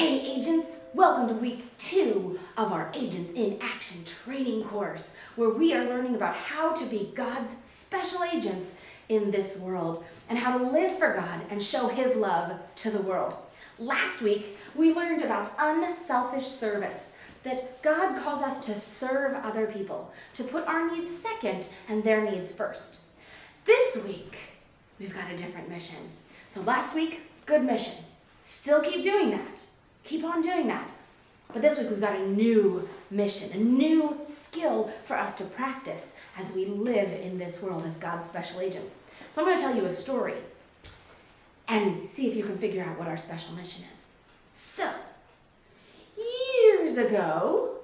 Hey agents, welcome to week two of our Agents in Action training course, where we are learning about how to be God's special agents in this world and how to live for God and show His love to the world. Last week, we learned about unselfish service, that God calls us to serve other people, to put our needs second and their needs first. This week, we've got a different mission. So last week, good mission. Still keep doing that. Keep on doing that. But this week we've got a new mission, a new skill for us to practice as we live in this world as God's special agents. So I'm going to tell you a story and see if you can figure out what our special mission is. So, years ago,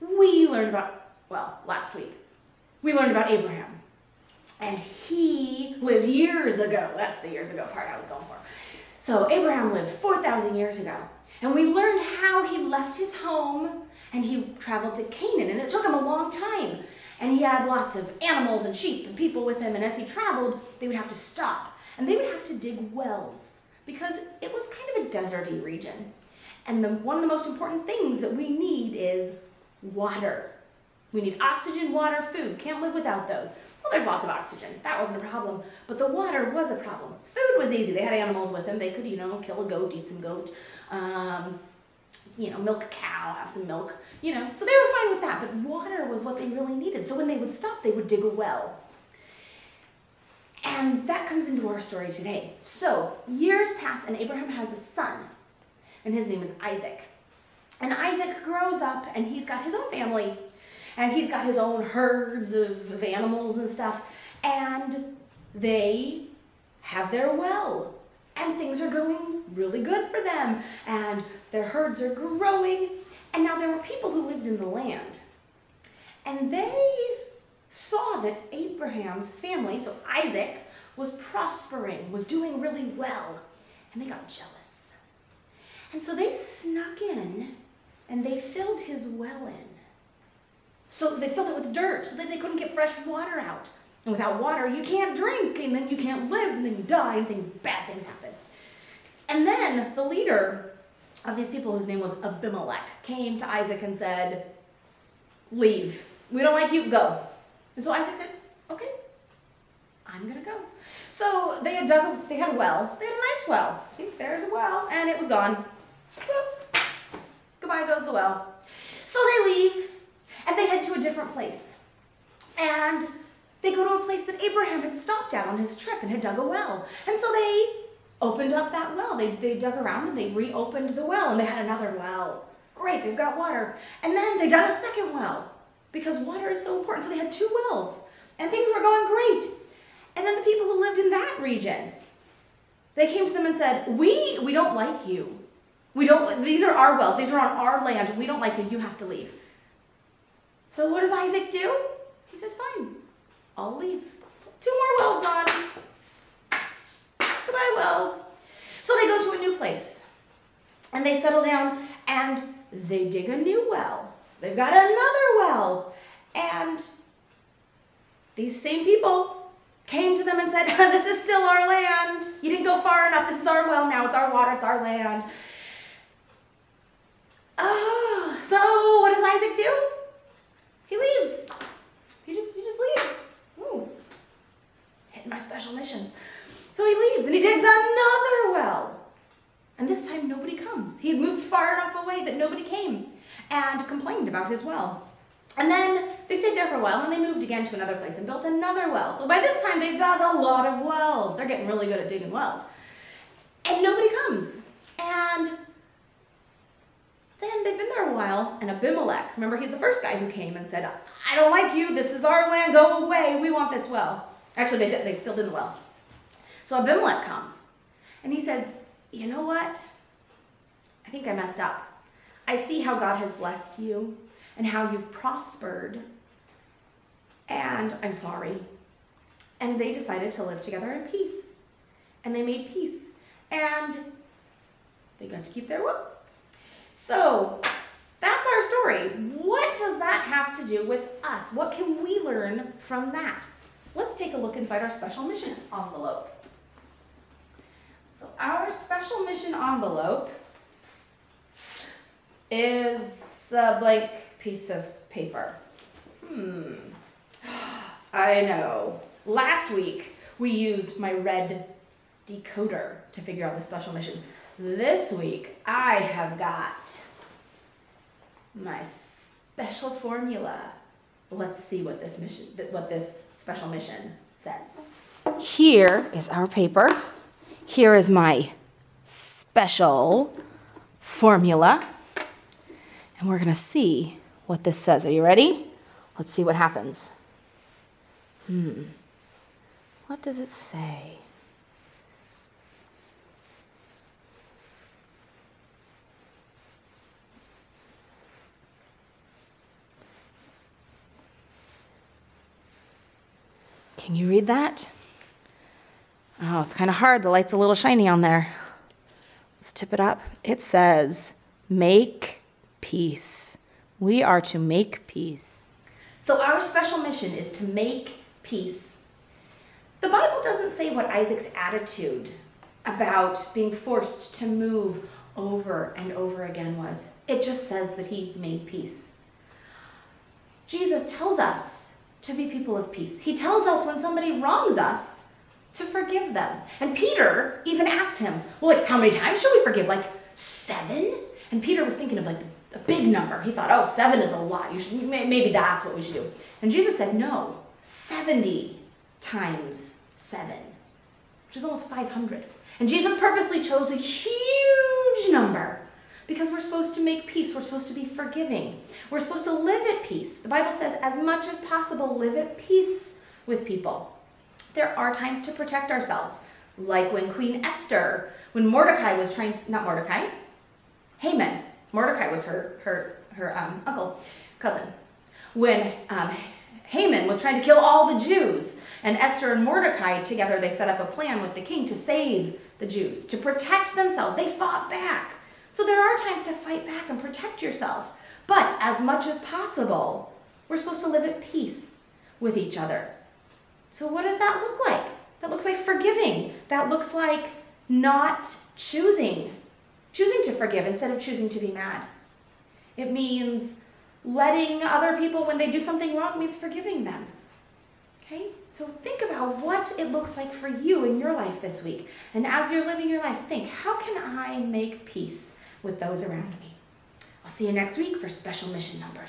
we learned about, well, last week, we learned about Abraham. And he lived years ago. That's the years ago part I was going for. So Abraham lived 4,000 years ago. And we learned how he left his home and he traveled to Canaan. And it took him a long time. And he had lots of animals and sheep and people with him. And as he traveled, they would have to stop. And they would have to dig wells because it was kind of a deserty region. And the, one of the most important things that we need is water. We need oxygen, water, food. Can't live without those. Well, there's lots of oxygen. That wasn't a problem. But the water was a problem. Food was easy. They had animals with them. They could, you know, kill a goat, eat some goat, um, you know, milk a cow, have some milk, you know. So they were fine with that. But water was what they really needed. So when they would stop, they would dig a well. And that comes into our story today. So years pass, and Abraham has a son, and his name is Isaac. And Isaac grows up, and he's got his own family and he's got his own herds of, of animals and stuff, and they have their well, and things are going really good for them, and their herds are growing, and now there were people who lived in the land, and they saw that Abraham's family, so Isaac, was prospering, was doing really well, and they got jealous. And so they snuck in and they filled his well in. So they filled it with dirt so that they couldn't get fresh water out. And without water, you can't drink, and then you can't live, and then you die, and things, bad things happen. And then the leader of these people, whose name was Abimelech, came to Isaac and said, Leave. We don't like you, go. And so Isaac said, Okay, I'm gonna go. So they had dug, a, they had a well. They had a nice well. See, there's a well, and it was gone. Boop. Goodbye goes the well. So they leave, and they head to a different place. And they go to a place that Abraham had stopped at on his trip and had dug a well. And so they opened up that well. They, they dug around and they reopened the well and they had another well. Great, they've got water. And then they dug a second well because water is so important. So they had two wells and things were going great. And then the people who lived in that region, they came to them and said, we, we don't like you. We don't, these are our wells. These are on our land. We don't like you. You have to leave. So what does Isaac do? He says, fine, I'll leave. Two more wells gone. Goodbye, wells. So they go to a new place and they settle down and they dig a new well. They've got another well. And these same people came to them and said, this is still our land. You didn't go far enough. This is our well now. It's our water. It's our land. Oh, so what does Isaac do? He leaves. He just he just leaves. Ooh. Hitting my special missions. So he leaves and he digs another well. And this time nobody comes. He had moved far enough away that nobody came and complained about his well. And then they stayed there for a while and they moved again to another place and built another well. So by this time they've dug a lot of wells. They're getting really good at digging wells. And nobody comes. And then they've been there a while, and Abimelech, remember he's the first guy who came and said, I don't like you, this is our land, go away, we want this well. Actually, they did, they filled in the well. So Abimelech comes, and he says, you know what? I think I messed up. I see how God has blessed you and how you've prospered, and I'm sorry. And they decided to live together in peace. And they made peace. And they got to keep their will. So that's our story. What does that have to do with us? What can we learn from that? Let's take a look inside our special mission envelope. So our special mission envelope is a blank piece of paper. Hmm. I know. Last week we used my red decoder to figure out the special mission. This week I have got my special formula. Let's see what this mission what this special mission says. Here is our paper. Here is my special formula. And we're going to see what this says. Are you ready? Let's see what happens. Hmm. What does it say? Can you read that? Oh, it's kind of hard. The light's a little shiny on there. Let's tip it up. It says, Make peace. We are to make peace. So, our special mission is to make peace. The Bible doesn't say what Isaac's attitude about being forced to move over and over again was, it just says that he made peace. Jesus tells us to be people of peace. He tells us when somebody wrongs us to forgive them. And Peter even asked him, Well, like, how many times should we forgive? Like seven? And Peter was thinking of like a big number. He thought, Oh, seven is a lot. You should, maybe that's what we should do. And Jesus said, No, 70 times seven, which is almost 500. And Jesus purposely chose a huge number because we're supposed to make peace. We're supposed to be forgiving. We're supposed to live at peace. The Bible says, as much as possible, live at peace with people. There are times to protect ourselves, like when Queen Esther, when Mordecai was trying, not Mordecai, Haman. Mordecai was her her her um, uncle, cousin. When um, Haman was trying to kill all the Jews, and Esther and Mordecai together, they set up a plan with the king to save the Jews, to protect themselves. They fought back. So there are times to fight back and protect yourself. But as much as possible, we're supposed to live at peace with each other. So what does that look like? That looks like forgiving. That looks like not choosing, choosing to forgive instead of choosing to be mad. It means letting other people, when they do something wrong, means forgiving them. Okay? So think about what it looks like for you in your life this week. And as you're living your life, think, how can I make peace with those around me? I'll see you next week for special mission number